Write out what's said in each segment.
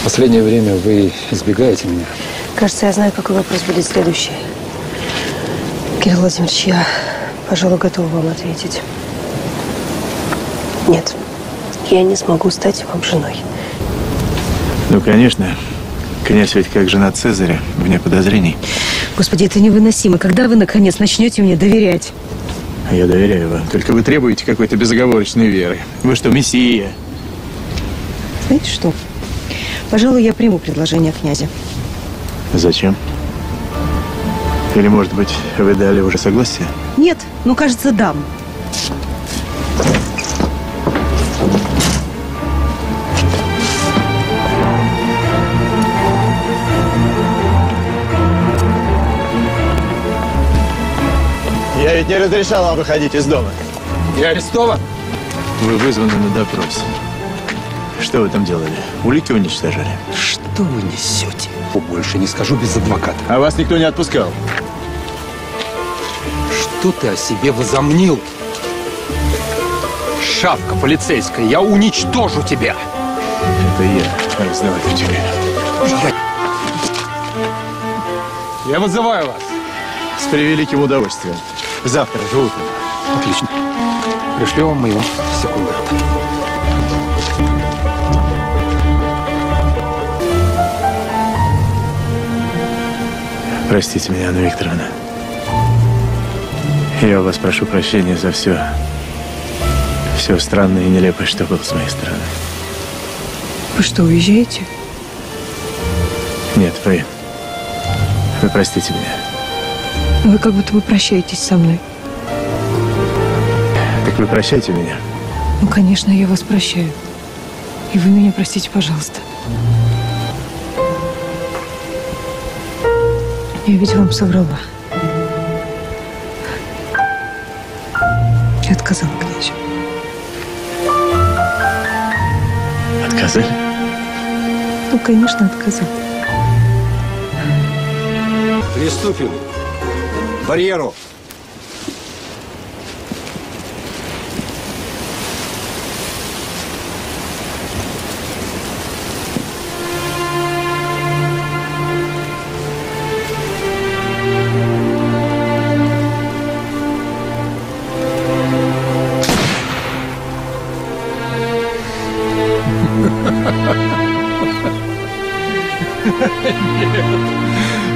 В последнее время вы избегаете меня. Кажется, я знаю, какой вопрос будет следующий. Кирилл Владимирович, я, пожалуй, готова вам ответить. Нет, я не смогу стать вам женой. Ну, конечно. Князь ведь как жена Цезаря, вне подозрений. Господи, это невыносимо. Когда вы, наконец, начнете мне доверять? А я доверяю вам. Только вы требуете какой-то безоговорочной веры. Вы что, мессия? Знаете что? Пожалуй, я приму предложение князя. Зачем? Или, может быть, вы дали уже согласие? Нет, ну, кажется, дам. Я ведь не разрешал вам выходить из дома. Я арестован? Вы вызваны на допрос. Что вы там делали? Улики уничтожали? Что вы несете? Больше не скажу без адвоката. А вас никто не отпускал? Что ты о себе возомнил? Шавка полицейская, я уничтожу тебя! Это я раздавать тебе. Я вызываю вас. С превеликим удовольствием. Завтра же утром. Отлично. Пришлю вам моего секунданта. Простите меня, Анна Викторовна. Я у вас прошу прощения за все. Все странное и нелепое, что было с моей стороны. Вы что, уезжаете? Нет, вы... Вы простите меня. Вы как будто бы прощаетесь со мной. Так вы прощайте меня. Ну, конечно, я вас прощаю. И вы меня простите, пожалуйста. Я ведь вам соврала. Я отказала князю. Отказали? Ну, конечно, отказала. Приступим. К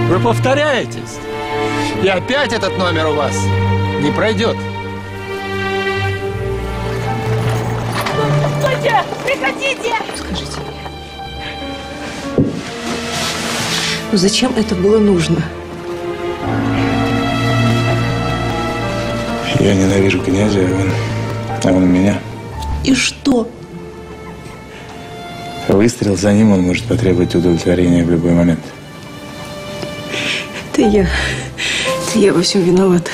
Вы повторяетесь. И опять этот номер у вас не пройдет. Стойте! Приходите! Скажите мне. Ну, зачем это было нужно? Я ненавижу князя, а он, а он меня. И что? Выстрел за ним он может потребовать удовлетворения в любой момент. Это я. Это я во всем виновата.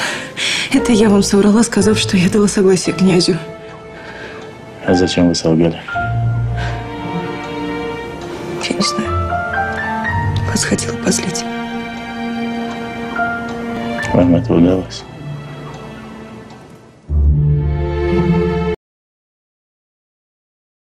Это я вам соврала, сказав, что я дала согласие князю. А зачем вы солгали? Я не знаю. Вас хотела позлить. Вам это удалось?